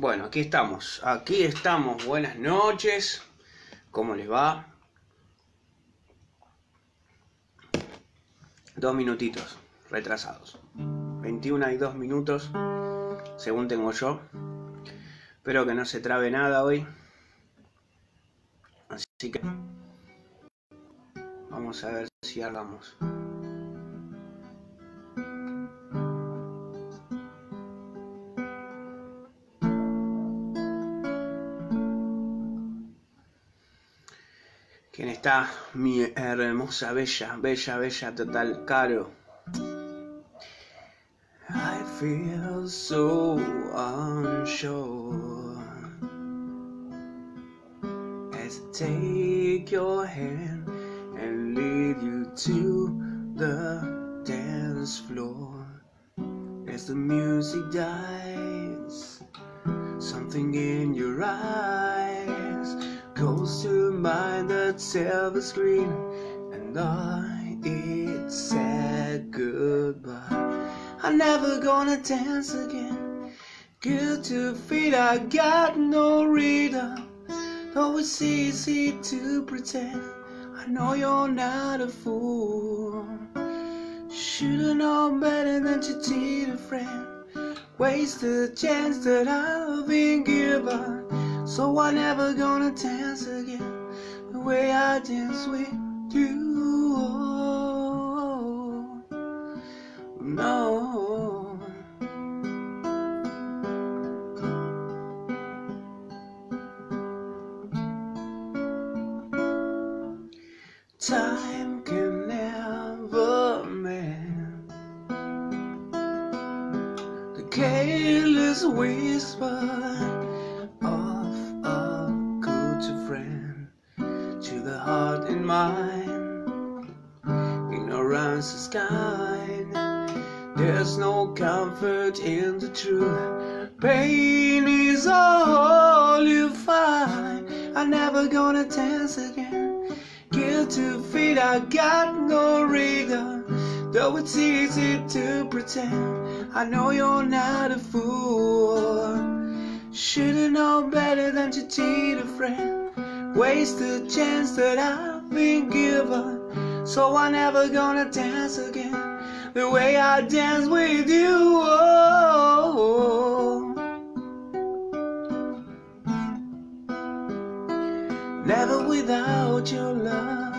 Bueno, aquí estamos, aquí estamos. Buenas noches. ¿Cómo les va? Dos minutitos, retrasados. 21 y dos minutos, según tengo yo. Espero que no se trabe nada hoy. Así que vamos a ver si hagamos. Está? Mi hermosa, bella, bella, bella, total, caro. I feel so unsure as I take your hand and lead you to the dance floor. As the music dies, something in your eyes goes to mind that silver screen, and I it said goodbye. I'm never gonna dance again. Good to feel I got no rhythm. Though it's easy to pretend, I know you're not a fool. Should've known better than to cheat a friend. Waste the chance that I've been given. So I'm never gonna dance again the way I dance with you. No. Time can never mend the careless whisper no comfort in the truth. Pain is all you find. I'm never gonna dance again. Guilty feet, I got no rhythm. Though it's easy to pretend, I know you're not a fool. Should've known better than to cheat a friend. Waste the chance that I've been given. So I'm never gonna dance again the way I dance with you. Oh, Never without your love.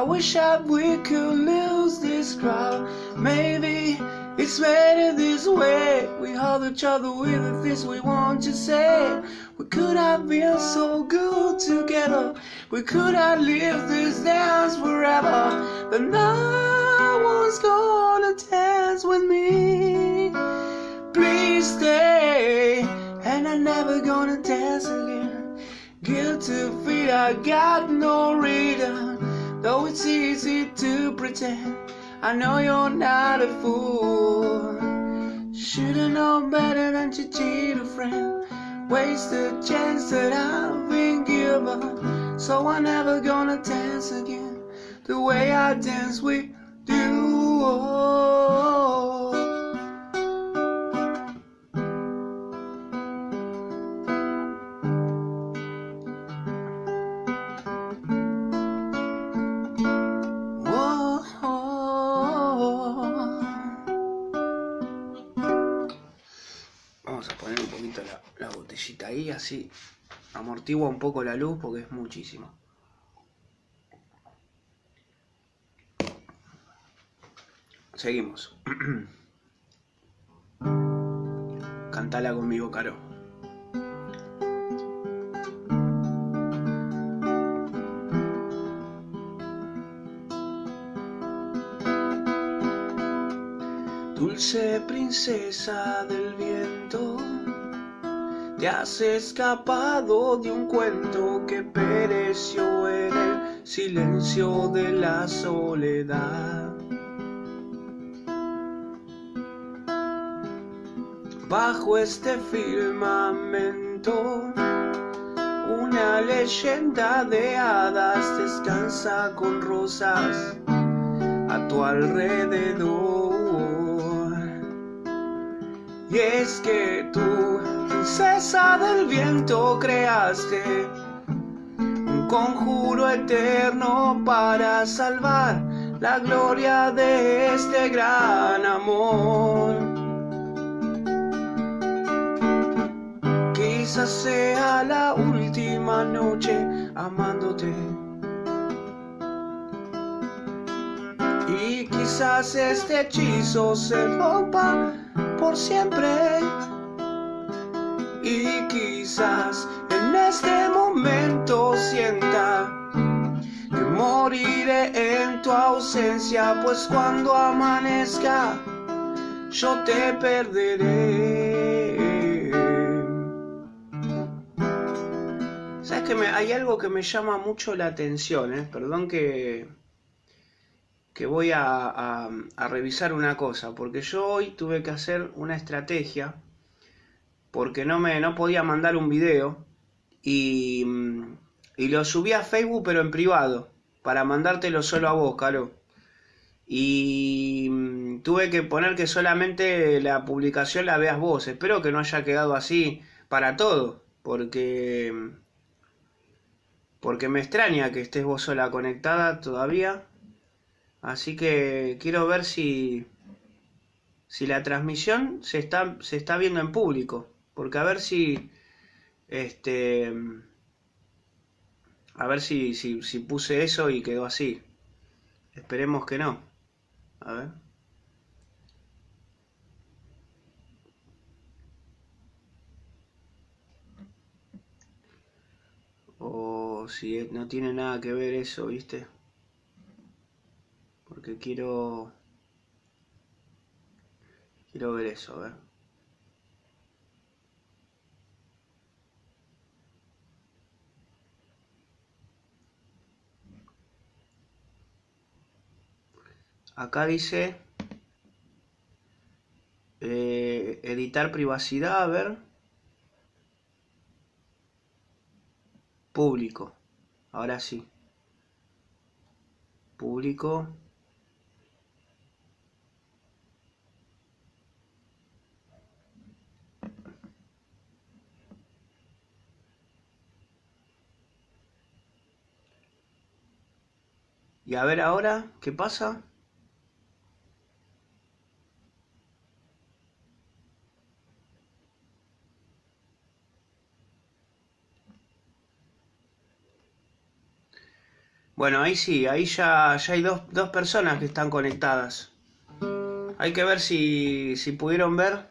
I wish that we could lose this crowd. Maybe it's better this way. We hold each other with the things we want to say. We could have been so good together. We could have lived this dance forever. But no one's gonna dance with me. Please stay, and I'm never gonna dance again. Guilty feet, I got no rhythm. Though it's easy to pretend, I know you're not a fool. Should've known better than to cheat a friend. Waste the chance that I've been given. So I'm never gonna dance again the way I dance with you. Amortigua un poco la luz porque es muchísimo. Seguimos. Cantala conmigo, Caro. Dulce princesa del te has escapado de un cuento que pereció en el silencio de la soledad. Bajo este firmamento, una leyenda de hadas descansa con rosas a tu alrededor. Y es que tú princesa del viento, creaste un conjuro eterno para salvar la gloria de este gran amor. Quizás sea la última noche amándote. Y quizás este hechizo se rompa por siempre. Y quizás en este momento sienta que moriré en tu ausencia, pues cuando amanezca yo te perderé. Sabes que hay algo que me llama mucho la atención, ¿eh? perdón que, que voy a revisar una cosa, porque yo hoy tuve que hacer una estrategia, porque no me no podía mandar un video y y lo subí a Facebook pero en privado, para mandártelo solo a vos, Caro. Y mm, tuve que poner que solamente la publicación la veas vos. Espero que no haya quedado así para todo, porque porque me extraña que estés vos sola conectada todavía. Así que quiero ver si si la transmisión se está se está viendo en público, porque a ver si este a ver si, si, si puse eso y quedó así. Esperemos que no. A ver. O si no tiene nada que ver eso, ¿viste? Porque quiero... Quiero ver eso, a ver. Acá dice eh, editar privacidad, a ver. Público. Ahora sí. Público. Y a ver ahora, ¿qué pasa? Bueno, ahí sí, ahí ya, ya hay dos, dos, personas que están conectadas. Hay que ver si, si pudieron ver.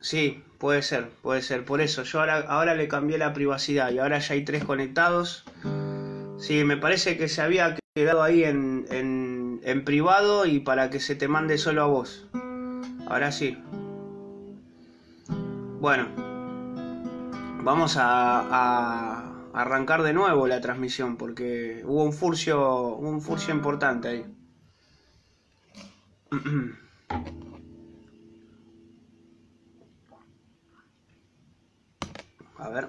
Sí, puede ser, puede ser. Por eso, yo ahora, ahora le cambié la privacidad y ahora ya hay tres conectados. Sí, me parece que se había quedado ahí en, en, en privado y para que se te mande solo a vos. Ahora sí. Bueno, vamos a, a arrancar de nuevo la transmisión porque hubo un furcio, un furcio importante ahí. A ver.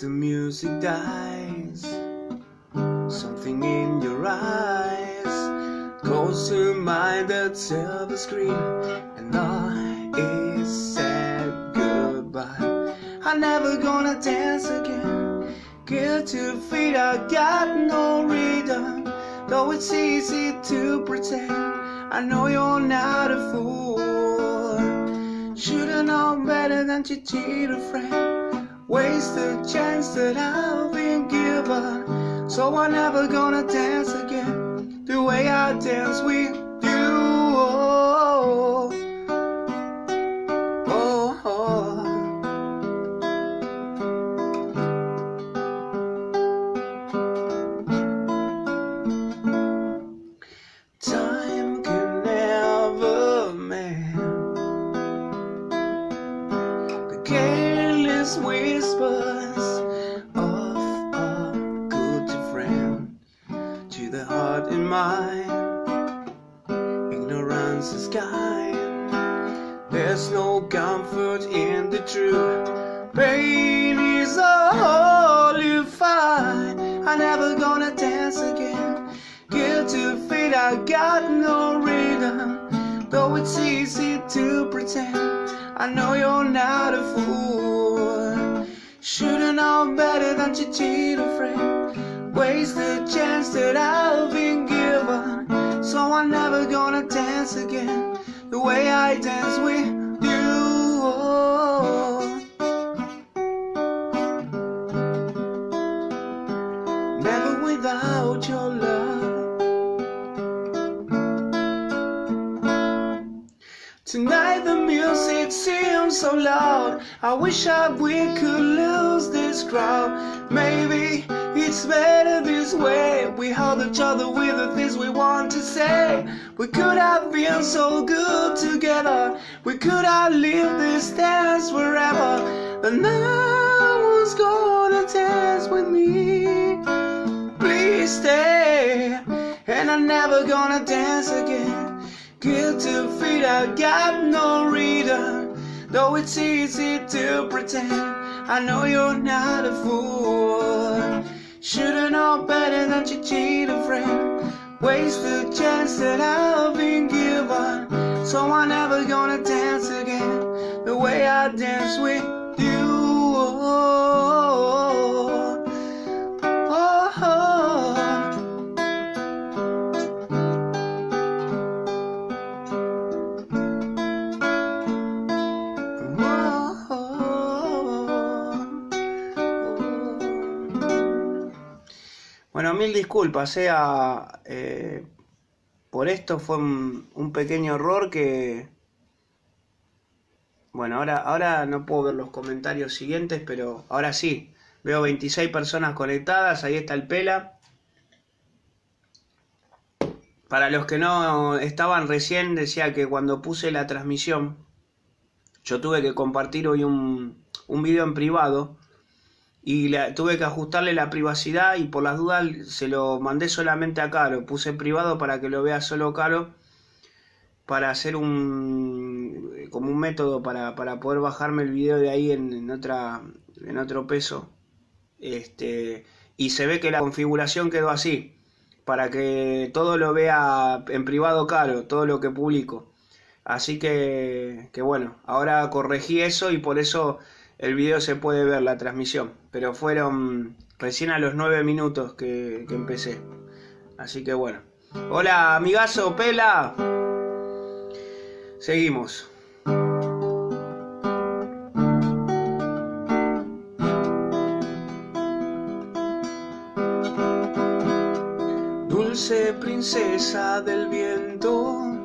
The music dies something in your eyes calls to mind the silver screen and all is said goodbye I'm never gonna dance again to feet, I got no rhythm. Though it's easy to pretend, I know you're not a fool. Should've known better than to cheat a friend. Waste the chance that I've been given. So I'm never gonna dance again the way I dance with I wish I we could lose this crowd. Maybe it's better this way. We hold each other with the things we want to say. We could have been so good together. We could have lived this dance forever. But no one's gonna dance with me. Please stay. And I'm never gonna dance again. Guilty feet, I got no reader. Though it's easy to pretend, I know you're not a fool. Should've known better than to cheat a friend. Waste the chance that I've been given. So I'm never gonna dance again the way I dance with you. Mil disculpas, sea eh, por esto fue un, un pequeño error que... Bueno, ahora, ahora no puedo ver los comentarios siguientes, pero ahora sí. Veo 26 personas conectadas, ahí está el Pela. Para los que no estaban recién, decía que cuando puse la transmisión, yo tuve que compartir hoy un, un video en privado y la- tuve que ajustarle la privacidad y por las dudas se lo mandé solamente a Caro. Puse privado para que lo vea solo Caro para hacer un como un método para, para poder bajarme el video de ahí en, en otra en otro peso. Este, y se ve que la configuración quedó así, para que todo lo vea en privado Caro, todo lo que publico. Así que, que bueno, ahora corregí eso y por eso el video se puede ver, la transmisión. Pero fueron recién a los nueve minutos que, empecé. Así que bueno. Hola, amigazo, Pela. Seguimos. Dulce princesa del viento,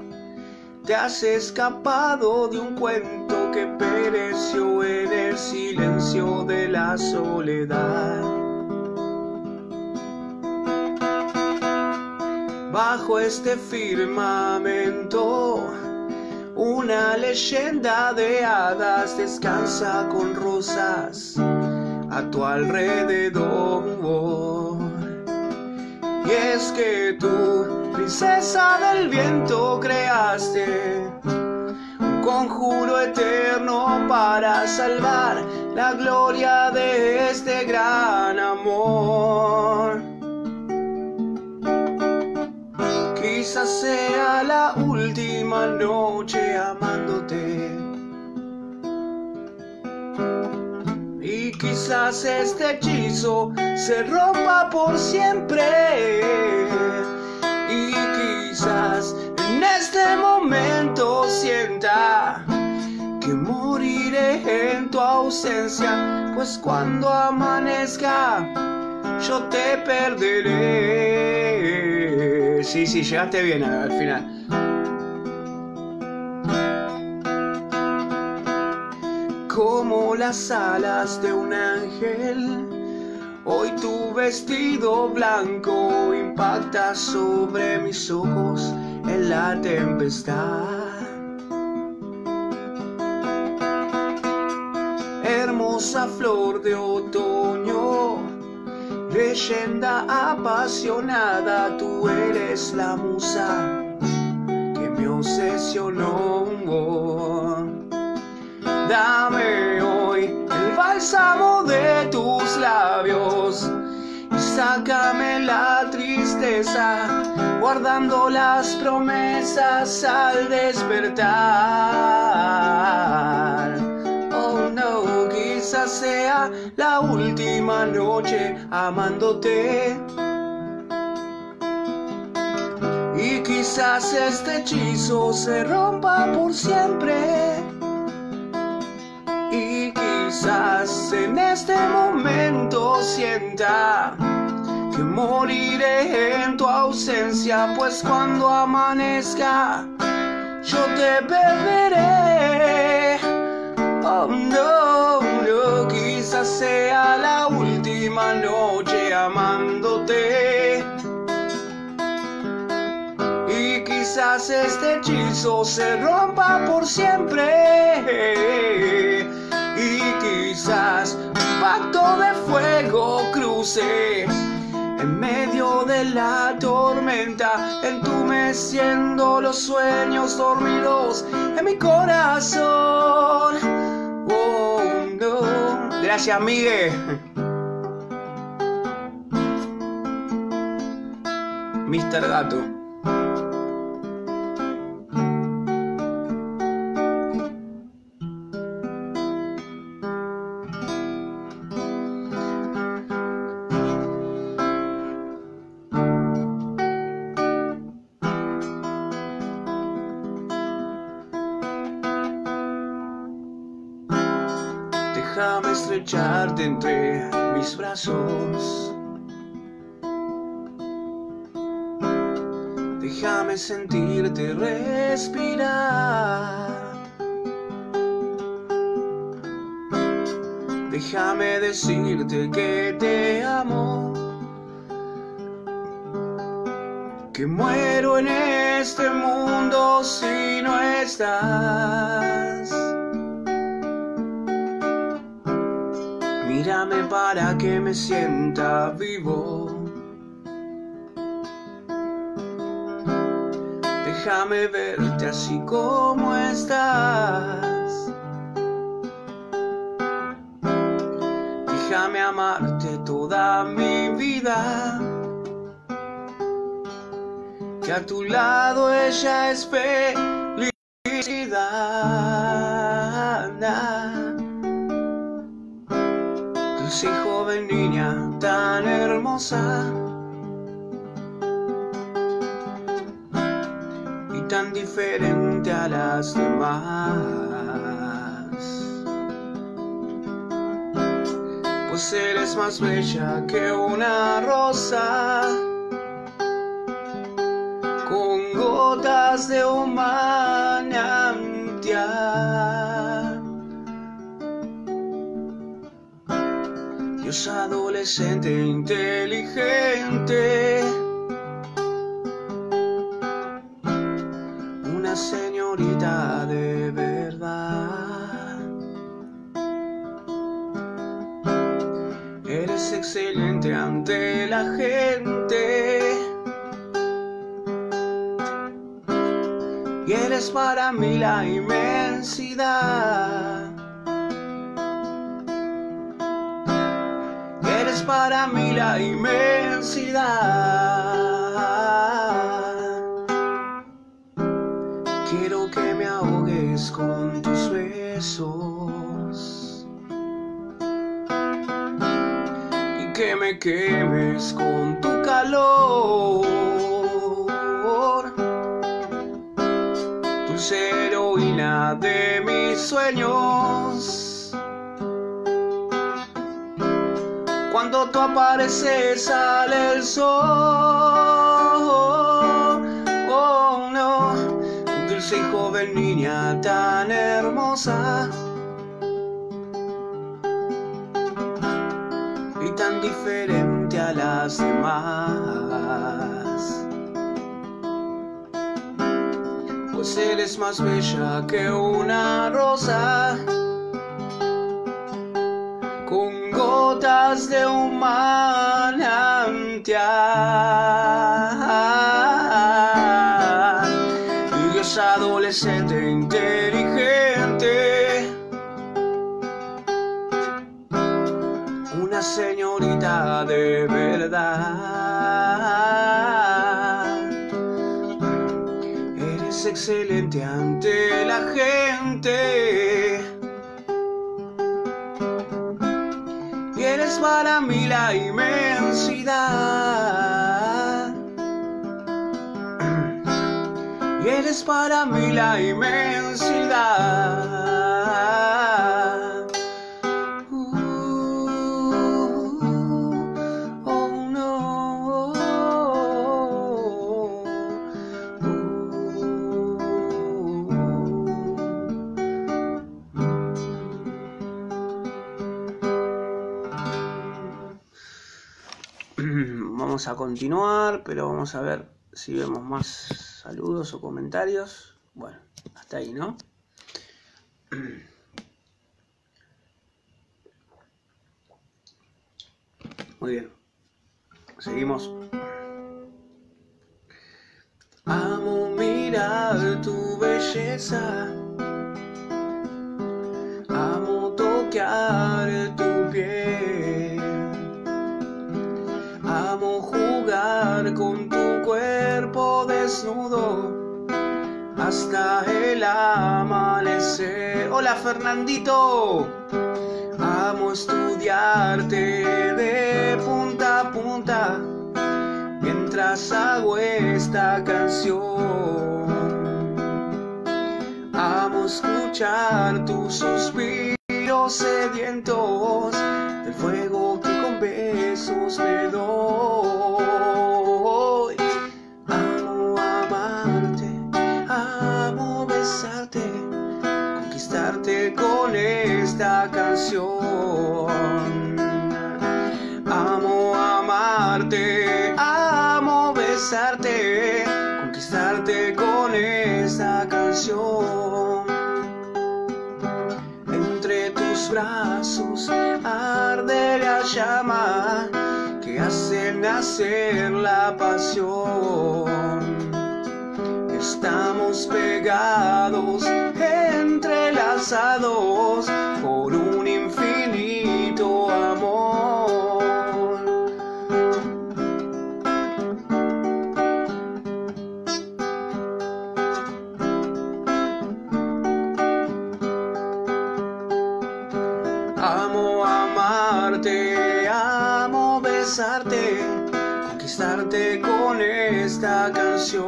te has escapado de un cuento que pereció en silencio de la soledad. Bajo este firmamento, una leyenda de hadas descansa con rosas a tu alrededor. Y es que tú, princesa del viento, creaste conjuro eterno para salvar la gloria de este gran amor. Quizás sea la última noche amándote. Y quizás este hechizo se rompa por siempre. Y quizás este momento sienta que moriré en tu ausencia. Pues cuando amanezca, yo te perderé. Sí, sí, llegaste bien al final. como las alas de un ángel. Hoy tu vestido blanco impacta sobre mis ojos la tempestad. hermosa flor de otoño, leyenda apasionada, tú eres la musa que me obsesionó. Dame hoy el bálsamo de tus labios y sácame la tristeza, guardando las promesas al despertar. Oh no, quizás sea la última noche amándote. Y quizás este hechizo se rompa por siempre. Y quizás en este momento sienta que moriré en tu ausencia, pues cuando amanezca yo te perderé. Oh no, no, quizás sea la última noche amándote. Y quizás este hechizo se rompa por siempre. Y quizás un pacto de fuego cruce en medio de la tormenta, entumeciendo los sueños dormidos en mi corazón. Oh, no. Gracias, Miguel. Mr. Gato. Déjame estrecharte entre mis brazos. Déjame sentirte respirar. Déjame decirte que te amo. Que muero en este mundo si no estás. Me sienta vivo. Déjame verte así como estás. Déjame amarte toda mi vida. Que a tu lado ella es felicidad. Tan hermosa. Y tan diferente a las demás. Pues eres más bella que una rosa. Con gotas de un Adolescente inteligente, una señorita de verdad. Eres excelente ante la gente. Y eres para mí la inmensidad. Para mí la inmensidad. Quiero que me ahogues con tus besos y que me quemes con tu calor. Dulce heroína de mis sueños. Apareces sale el sol. Oh no, dulce y joven niña tan hermosa. Y tan diferente a las demás. Pues eres más bella que una rosa de un. Inmensidad. Y eres para mí la inmensidad. A continuar, pero vamos a ver si vemos más saludos o comentarios. Bueno, hasta ahí, ¿no? Muy bien. Seguimos. Amo mirar tu belleza. Amo tocar hasta el amanecer. Hola Fernandito. Amo estudiarte de punta a punta mientras hago esta canción. Amo escuchar tus suspiros sedientos del fuego que con besos me doy. Canción. Amo amarte, amo besarte, conquistarte con esta canción. Entre tus brazos arde la llama que hace nacer la pasión. Estamos pegados, entrelazados canción.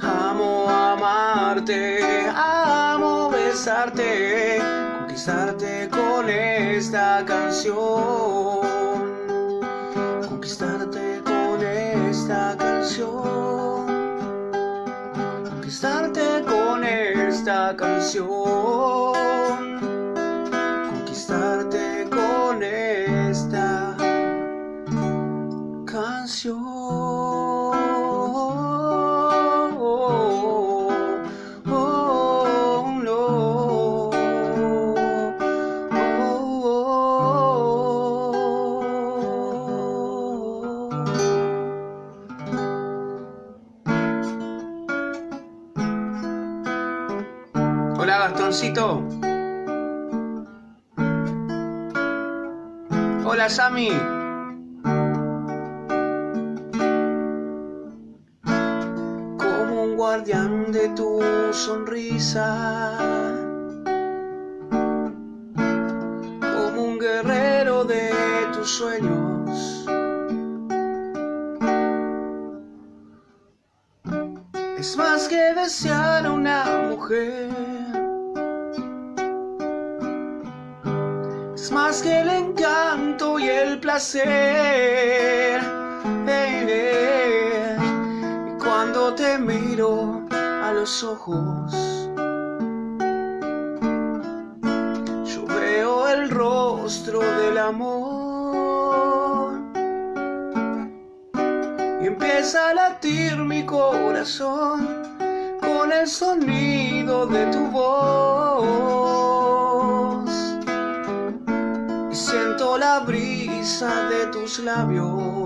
Amo amarte, amo besarte, conquistarte con esta canción. Conquistarte con esta canción. Conquistarte con esta canción. Hola Gastoncito. Hola Sammy. Guardián de tu sonrisa. Como un guerrero de tus sueños. Es más que desear a una mujer. Es más que el encanto y el placer. Eh, eh. Y cuando te miro a los ojos, yo veo el rostro del amor. Y empieza a latir mi corazón con el sonido de tu voz. brisa de tus labios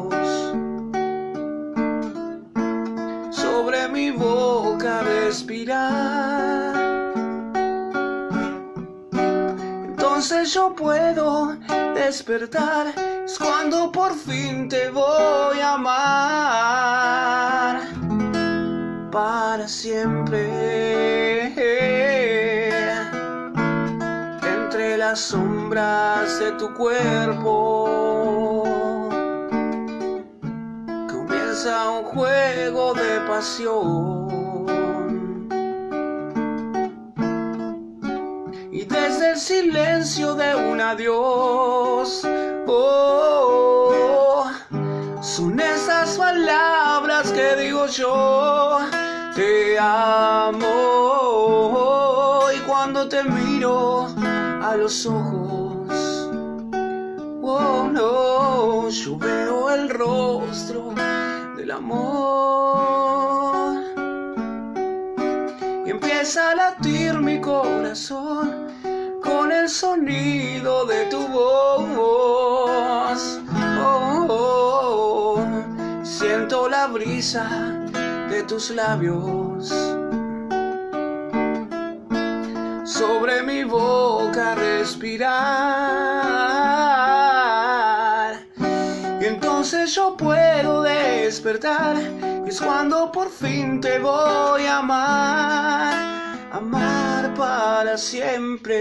sobre mi boca respirar. Entonces yo puedo despertar, es cuando por fin te voy a amar para siempre. Entre las sombras de tu cuerpo comienza un juego de pasión. Y desde el silencio de un adiós, oh, son esas palabras que digo yo te amo y cuando te miro a los ojos, oh no, yo veo el rostro del amor empieza a latir mi corazón con el sonido de tu voz. Oh, oh, oh. siento la brisa de tus labios sobre mi boca respirar. Y entonces yo puedo despertar, es cuando por fin te voy a amar, amar para siempre.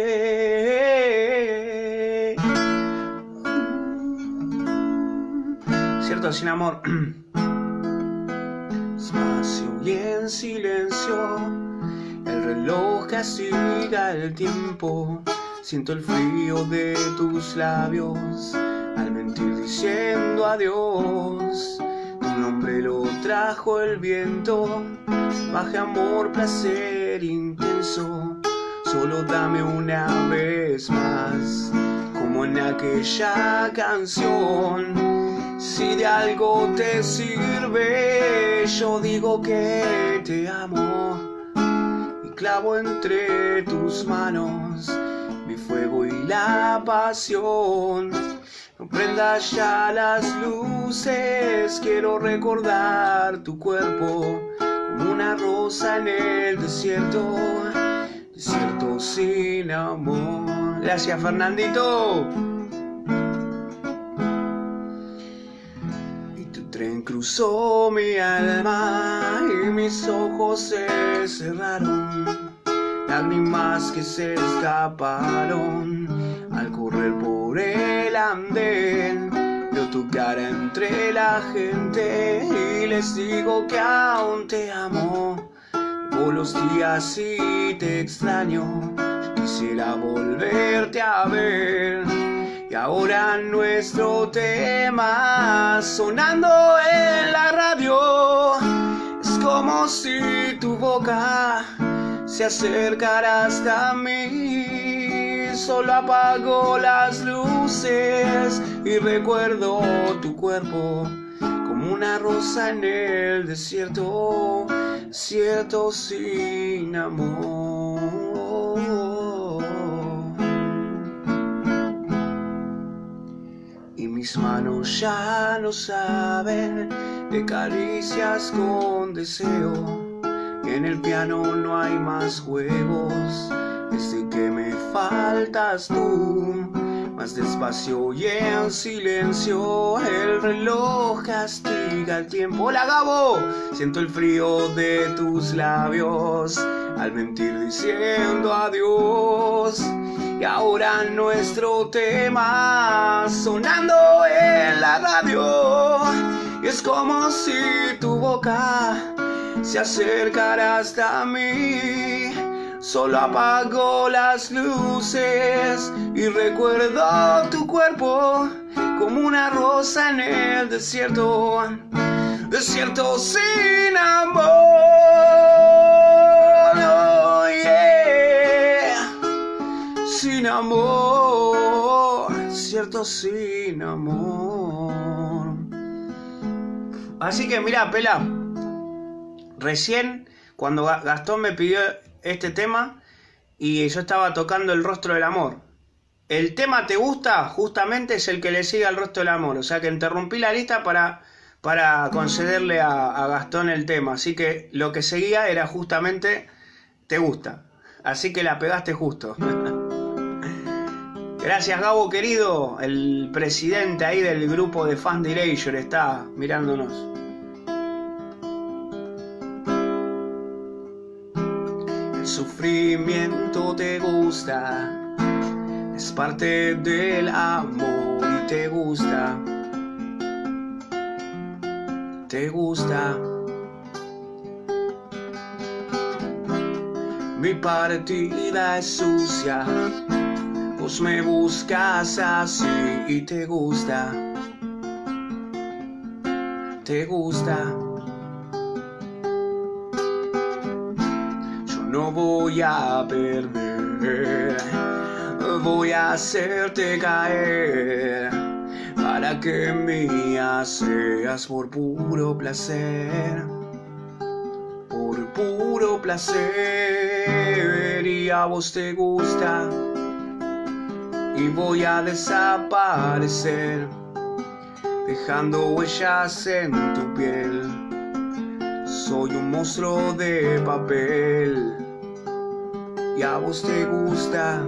Cierto, sin amor. Despacio y en silencio, el reloj castiga el tiempo. Siento el frío de tus labios al mentir diciendo adiós. Nombre lo trajo el viento, baje amor, placer intenso. Solo dame una vez más, como en aquella canción. Si de algo te sirve, yo digo que te amo y clavo entre tus manos mi fuego y la pasión. No prendas ya las luces, quiero recordar tu cuerpo como una rosa en el desierto, desierto sin amor. Gracias, Fernandito. tren cruzó mi alma y mis ojos se cerraron, lágrimas que se escaparon al correr por el andén. Veo tu cara entre la gente y les digo que aún te amo. Por los días y te extraño, quisiera volverte a ver. Y ahora nuestro tema sonando en la radio es como si tu boca se acercara hasta mí. Solo apago las luces y recuerdo tu cuerpo como una rosa en el desierto, cierto sin amor. Mis manos ya no saben de caricias con deseo. En el piano no hay más juegos desde que me faltas tú. Más despacio y en silencio el reloj castiga el tiempo. ¡La Gabo! Siento el frío de tus labios al mentir diciendo adiós. Y ahora nuestro tema sonando en la radio. Es como si tu boca se acercara hasta mí. Solo apago las luces y recuerdo tu cuerpo como una rosa en el desierto. Desierto sin amor. Oh, sin amor, cierto sin amor. Así que mira, Pela, recién cuando Gastón me pidió este tema y yo estaba tocando el rostro del amor. el tema te gusta, justamente es el que le sigue al resto del amor. O sea que interrumpí la lista para, para concederle a, Gastón el tema. Así que lo que seguía era justamente te gusta. Así que la pegaste justo. Gracias Gabo querido, el presidente ahí del grupo de fans Erasure está mirándonos. Sufrimiento te gusta, es parte del amor y te gusta. Te gusta. Mi partida es sucia Vos me buscas así y te gusta. Te gusta. No voy a perder. Voy a hacerte caer para que mía seas por puro placer. Por puro placer y a vos te gusta y voy a desaparecer, dejando huellas en tu piel. Soy un monstruo de papel y a vos te gusta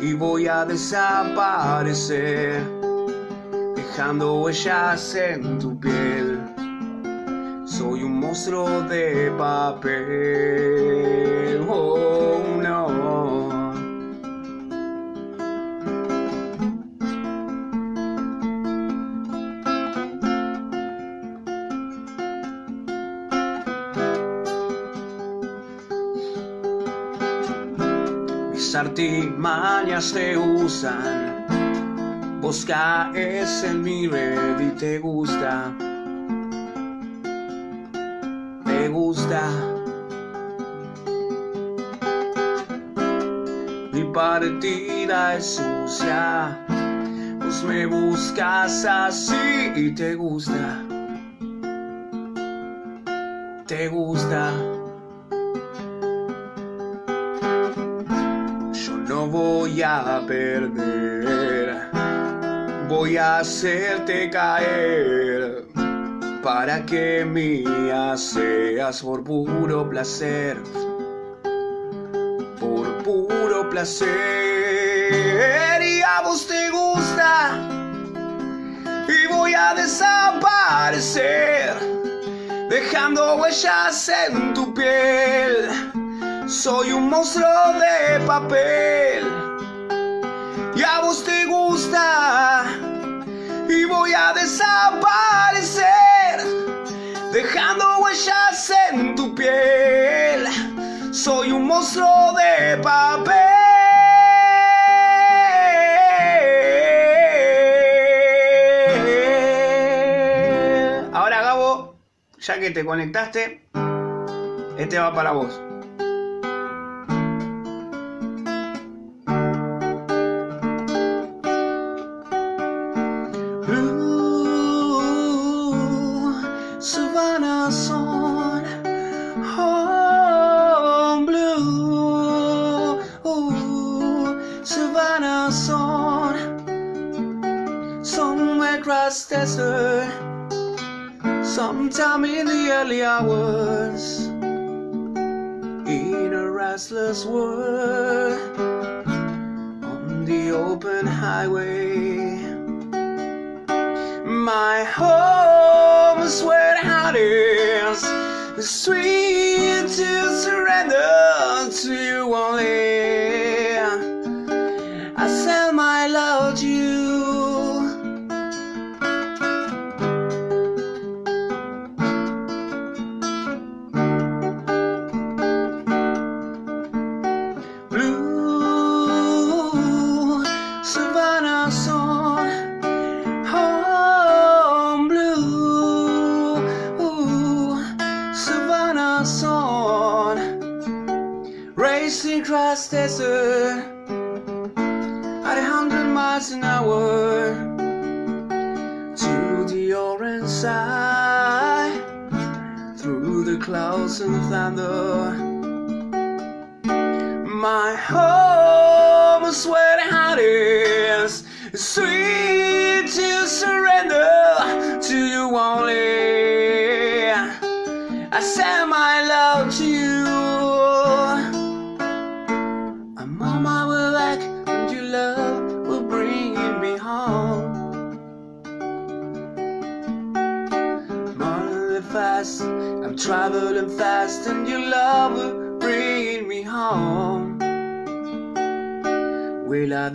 y voy a desaparecer, dejando huellas en tu piel. Soy un monstruo de papel. Oh, artimañas te usan. Vos caes en mi red y te gusta. Te gusta. Mi partida es sucia. Vos me buscas así y te gusta. Te gusta. Voy a perder. Voy a hacerte caer para que mía seas por puro placer. Por puro placer. Y a vos te gusta. Y voy a desaparecer. Dejando huellas en tu piel soy un monstruo de papel vos te gusta y voy a desaparecer dejando huellas en tu piel. Soy un monstruo de papel. Ahora Gabo, ya que te conectaste, este va para vos. Hours in a restless world on the open highway. My home the heart is sweet to surrender to you only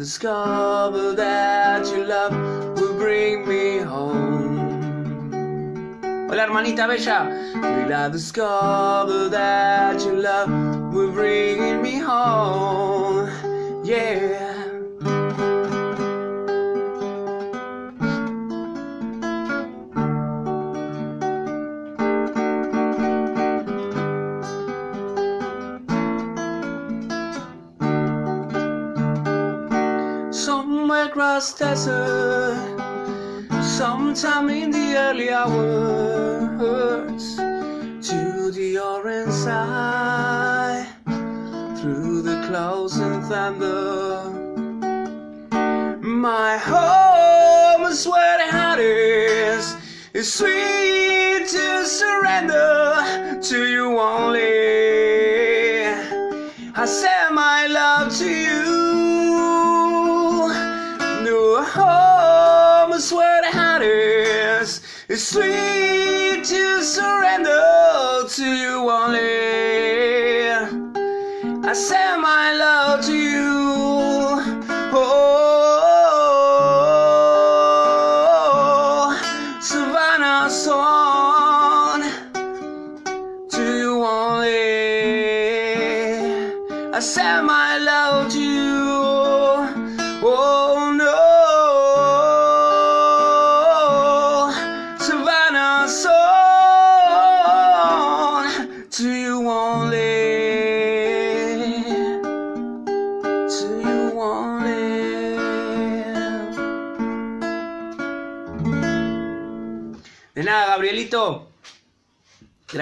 discover that your love will bring me home? Hola hermanita bella. Will I discover that your love will bring me home? Yeah. Across desert, sometime in the early hours, to the orange side, through the clouds and thunder. My home is where the heart is. It's sweet to surrender I send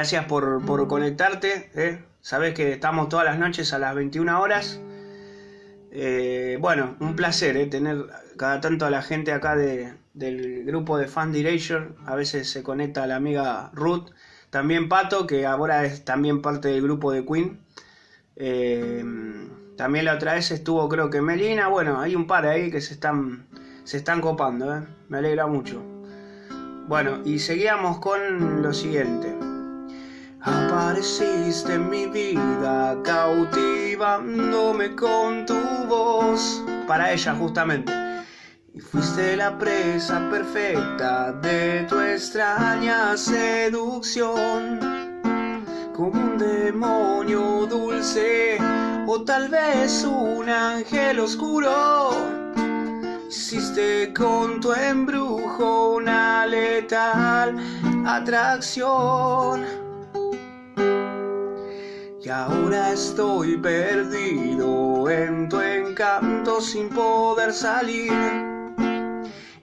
Gracias por, conectarte. ¿eh? Sabes que estamos todas las noches a las 21 horas. Eh, bueno, un placer ¿eh? tener cada tanto a la gente acá de- del grupo de Fan Erasure. A veces se conecta la amiga Ruth. También Pato, que ahora es también parte del grupo de Queen. También la otra vez estuvo creo que Melina. Bueno, hay un par ahí que se están, copando. Me alegra mucho. Bueno, y seguíamos con lo siguiente. Apareciste en mi vida cautivándome con tu voz. Para ella justamente. Y fuiste la presa perfecta de tu extraña seducción. Como un demonio dulce o tal vez un ángel oscuro. Hiciste con tu embrujo una letal atracción. Y ahora estoy perdido en tu encanto sin poder salir.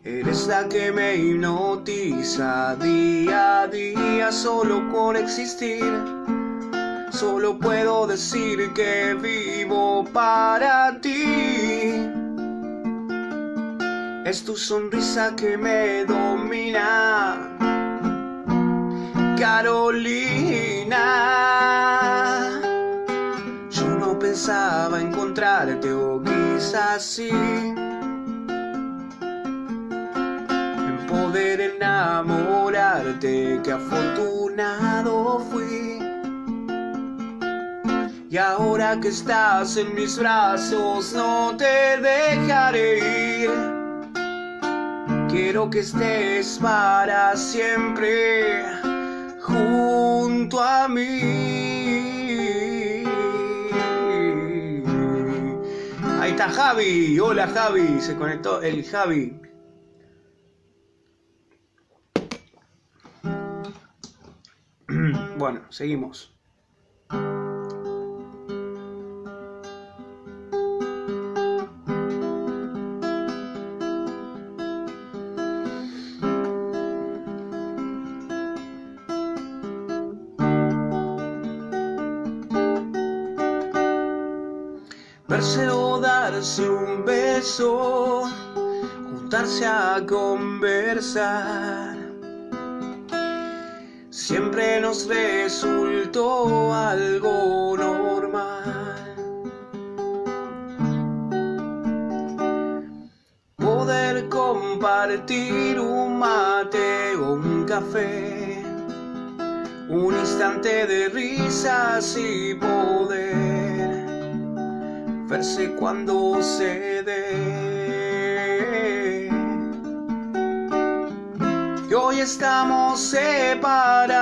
Eres la que me hipnotiza día a día solo por existir. Solo puedo decir que vivo para ti. Es tu sonrisa que me domina. Carolina. Pensaba encontrarte o quizás sí. En poder enamorarte, que afortunado fui. Y ahora que estás en mis brazos, no te dejaré ir. Quiero que estés para siempre junto a mí. Está Javi. Hola Javi. Se conectó el Javi. Bueno, seguimos. Juntarse a conversar. Siempre nos resultó algo normal. Poder compartir un mate o un café, un instante de risas y poder cuando se dé. Y hoy estamos separados,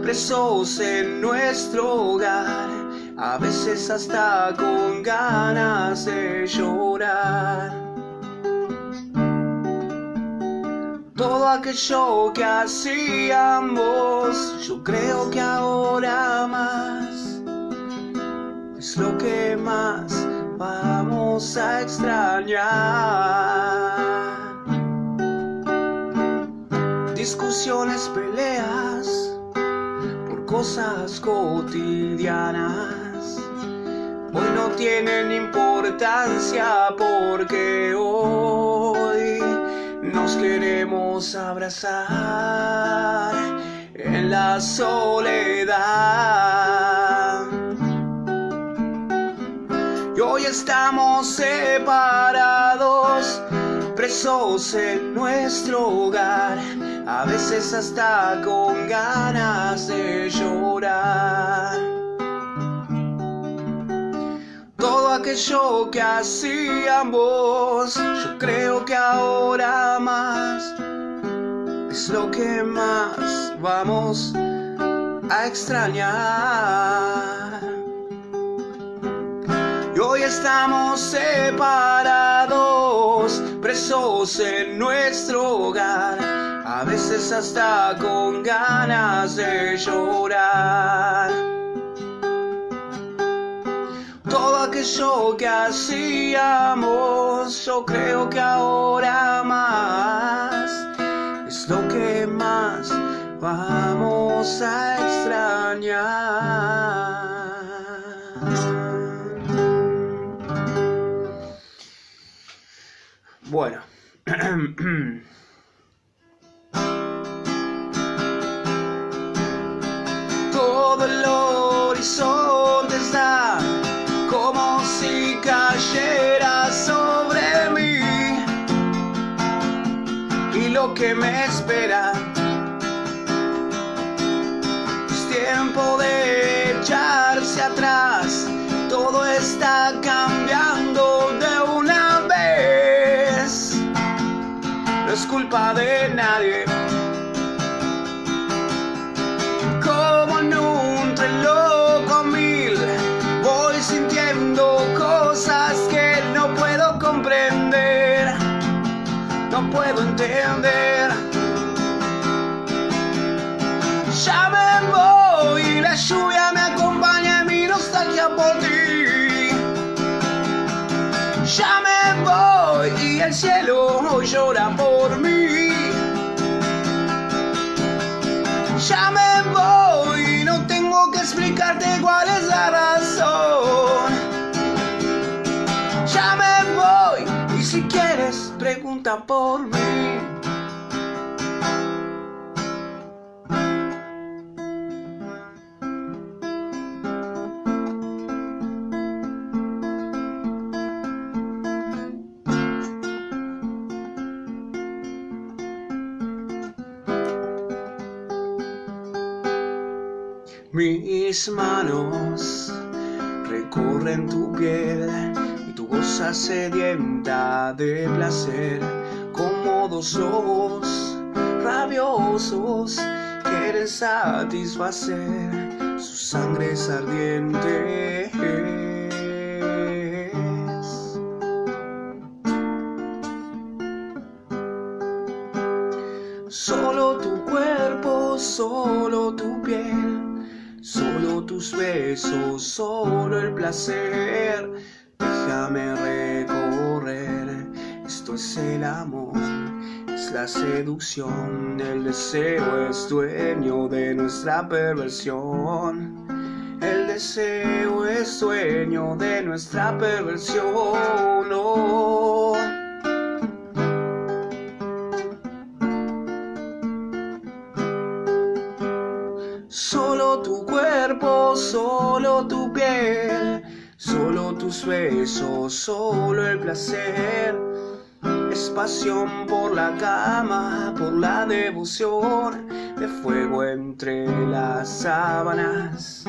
presos en nuestro hogar, a veces hasta con ganas de llorar. todo aquello que hacíamos, yo creo que ahora más lo que más vamos a extrañar. Discusiones, peleas por cosas cotidianas. Hoy no tienen importancia porque hoy nos queremos abrazar en la soledad. Estamos separados, presos en nuestro hogar, a veces hasta con ganas de llorar. todo aquello que hacíamos, yo creo que ahora más es lo que más vamos a extrañar. Estamos separados, presos en nuestro hogar, a veces hasta con ganas de llorar. todo aquello que hacíamos, yo creo que ahora más es lo que más vamos a extrañar. Todo el horizonte está como si cayera sobre mí. Y lo que me espera es tiempo de echarse atrás. Es culpa de nadie. Como en un reloj con mil voy sintiendo cosas que no puedo comprender, no puedo entender. Ya me voy, la lluvia me acompaña en mi nostalgia por ti. Ya me voy y el cielo llora por mí. Ya me voy, no tengo que explicarte cuál es la razón. Ya me voy y si quieres pregunta por mí. Mis manos recorren tu piel y tu goza sedienta de placer, como dos lobos rabiosos quieren satisfacer sus sangres ardientes. Solo tu cuerpo, solo tu piel, tus besos, solo el placer. Déjame recorrer, esto es el amor, es la seducción, el deseo es dueño de nuestra perversión. El deseo es dueño de nuestra perversión. oh. Solo tu solo tu piel, solo tus besos, solo el placer. Es pasión por la cama, por la devoción, de fuego entre las sábanas.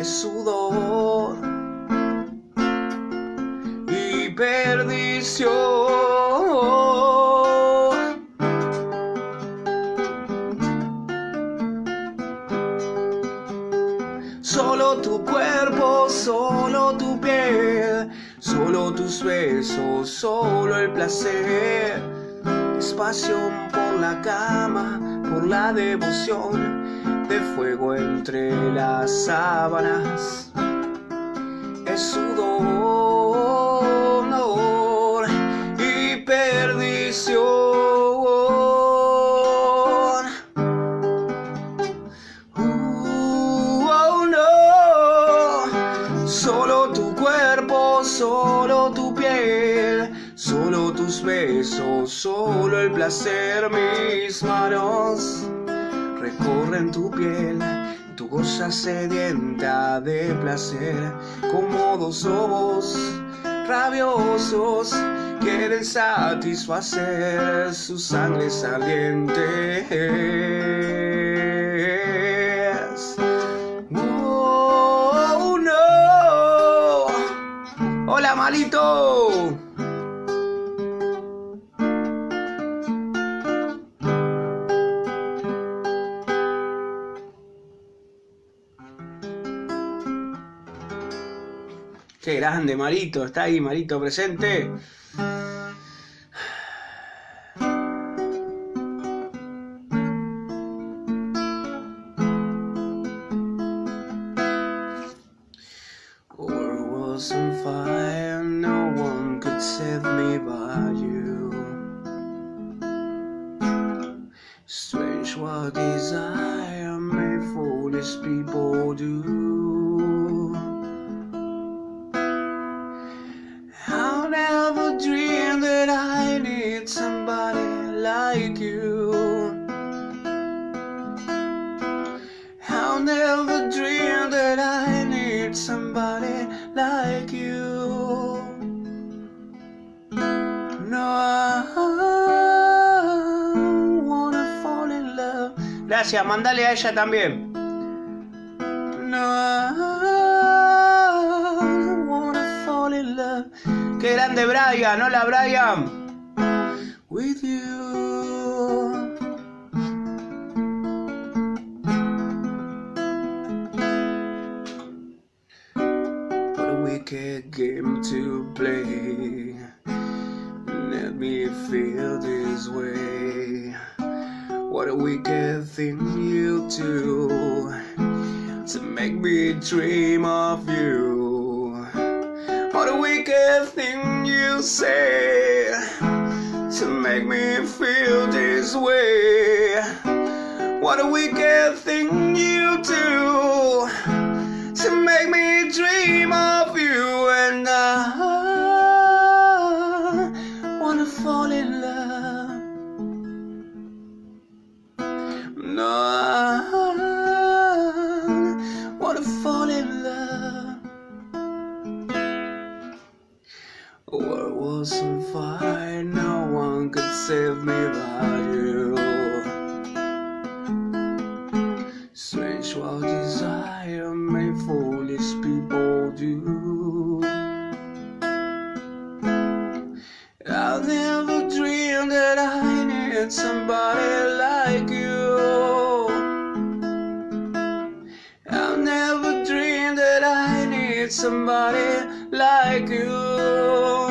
Es sudor y perdición. Solo el placer. Es pasión por la cama, por la devoción de fuego entre las sábanas. Placer. Mis manos recorren tu piel, tu goza sedienta de placer, como dos lobos rabiosos quieren satisfacer sus sangre salientes. Oh, no. Hola, malito. Qué grande, Marito. Está ahí, Marito, presente. No one could save me but you. Strange what desire may foolish people do. Gracias, mandale a ella también. No, wanna fall in love. Qué grande Brian, hola Brian. With you. What a wicked game to play. Let me feel this way. What a wicked thing you do to make me dream of you. What a wicked thing you say to make me feel this way. What a wicked thing you do to make me dream of you foolish people do. I'll never dreamed that I need somebody like you. I'll never dream that I need somebody like you.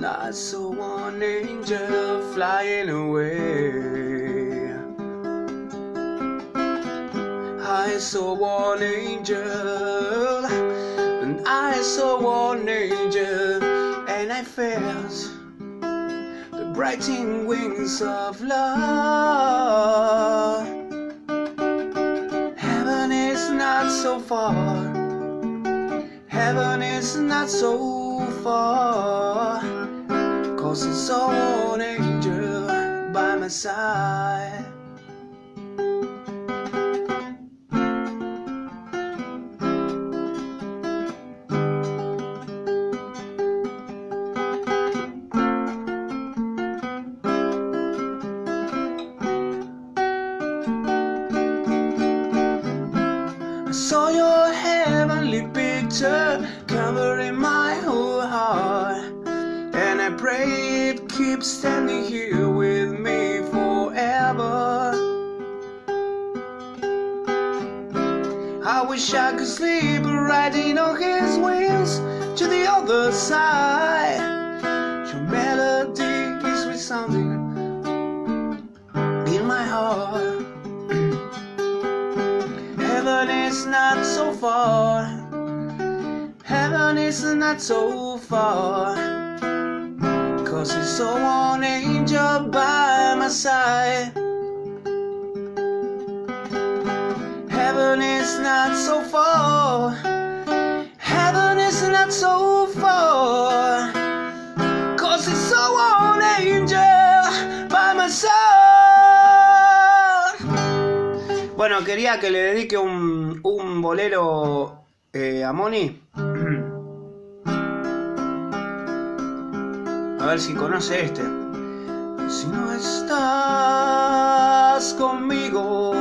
And I saw one angel flying away. I saw one angel, and I saw one angel, and I felt the brightening wings of love. Heaven is not so far. Heaven is not so far. I saw an angel by my side. So far. Cause one angel by my side. Heaven is not so far. Heaven is not so far. Cause I saw one angel by my side. Bueno, quería que le dedique un, un bolero eh, a Moni. A ver si conoce este. Si no estás conmigo,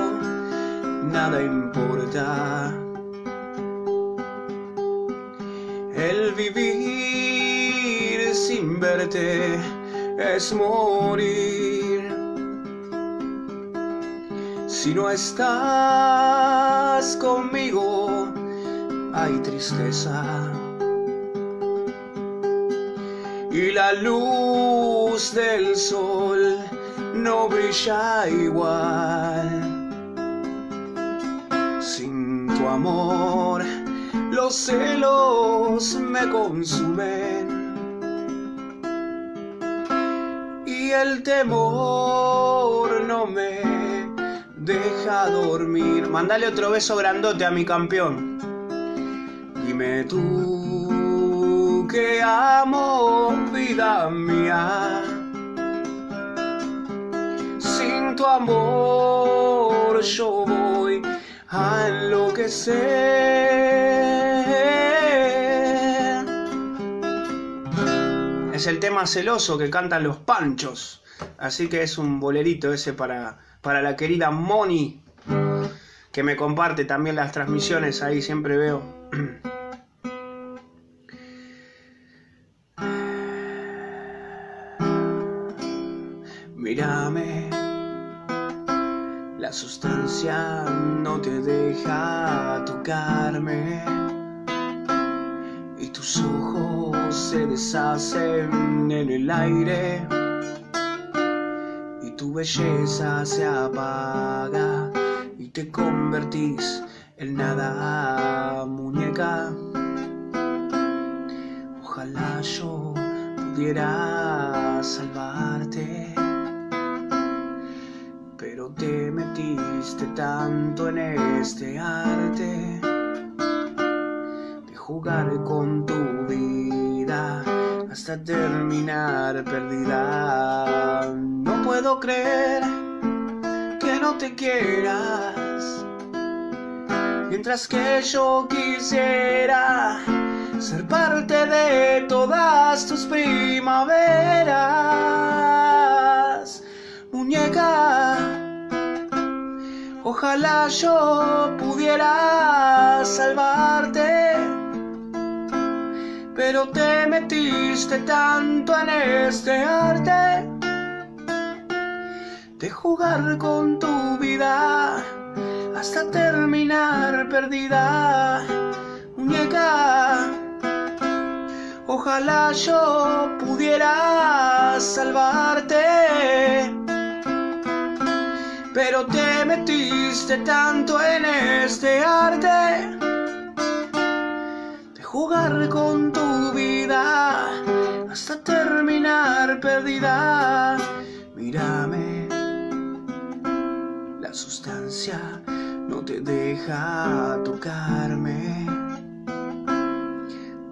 nada importa. El vivir sin verte es morir. Si no estás conmigo, hay tristeza. Y la luz del sol no brilla igual. Sin tu amor, los celos me consumen. Y el temor no me deja dormir. Mandale otro beso grandote a mi campeón. Dime tú que amo, vida mía. Sin tu amor yo voy a enloquecer. Es el tema celoso que cantan los panchos. Así que es un bolerito ese para, para la querida Moni, que me comparte también las transmisiones ahí, siempre veo. Mírame, la sustancia no te deja tocarme. Y tus ojos se deshacen en el aire. Y tu belleza se apaga y te convertís en nada, muñeca. Ojalá yo pudiera salvarte, te metiste tanto en este arte de jugar con tu vida hasta terminar perdida. No puedo creer que no te quieras Mientras que yo quisiera ser parte de todas tus primaveras, muñeca. Ojalá yo pudiera salvarte, pero te metiste tanto en este arte de jugar con tu vida hasta terminar perdida, muñeca. Ojalá yo pudiera salvarte, pero te metiste tanto en este arte de jugar con tu vida hasta terminar perdida. Mírame, la sustancia no te deja tocarme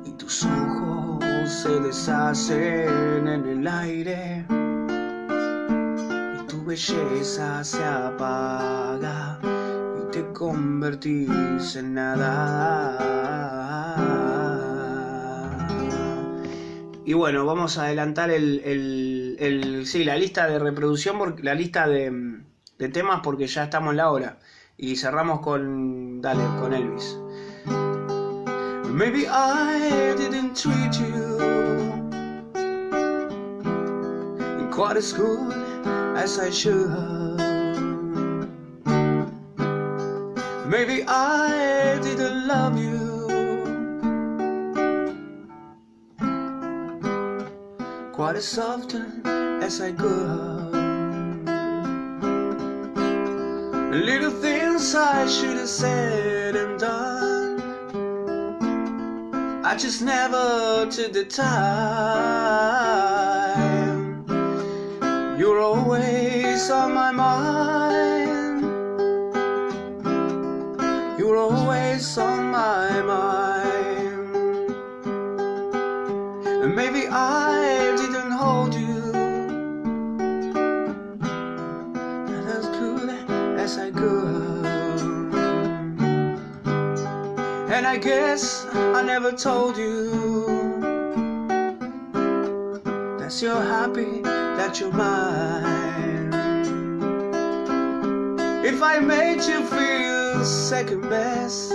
y tus ojos se deshacen en el aire belleza se apaga y te convertís en nada. Y bueno, vamos a adelantar el, el, sí, la lista de reproducción, la lista de, de temas porque ya estamos en la hora. Y cerramos con, dale, con Elvis. Maybe I didn't treat you as I should. Maybe I didn't love you quite as often as I could. Little things I should have said and done. I just never took the time. You're always on my mind. You're always on my mind. And maybe I didn't hold you as good as I could. And I guess I never told you that you're happy that you're. If I made you feel second best,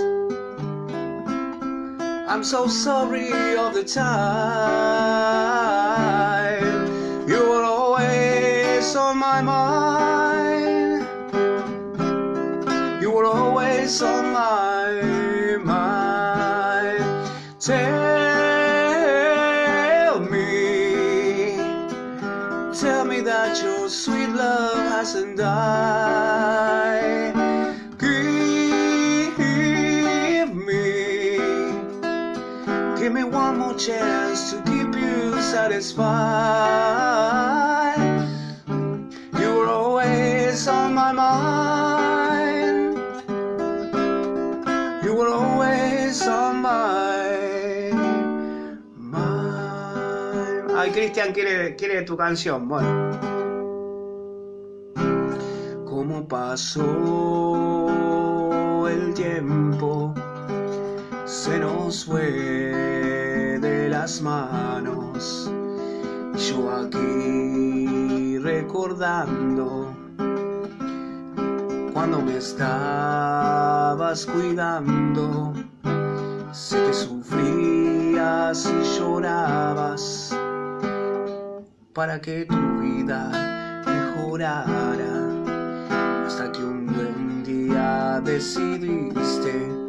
I'm so sorry all the time. You were always on my mind. You were always on my satisfied. You were always on my mind. You were always on my mind. Ay, Cristian quiere, quiere tu canción. Bueno. ¿Cómo pasó el tiempo? Se nos fue de las manos. Yo aquí recordando cuando me estabas cuidando. Sé que sufrías y llorabas para que tu vida mejorara. Hasta que un buen día decidiste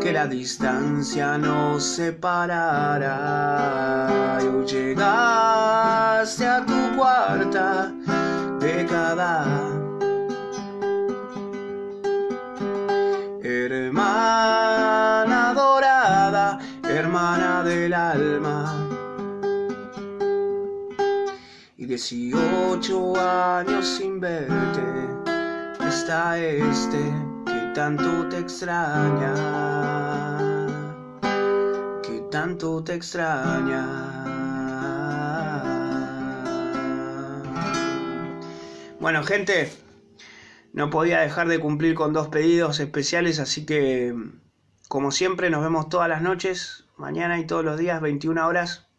que la distancia nos separara. Y hoy llegaste a tu cuarta década. Hermana dorada, hermana del alma. Y 18 años sin verte, está este tanto te extraña, que tanto te extraña. Bueno, gente, no podía dejar de cumplir con dos pedidos especiales, así que como siempre nos vemos todas las noches, mañana y todos los días, 21 horas,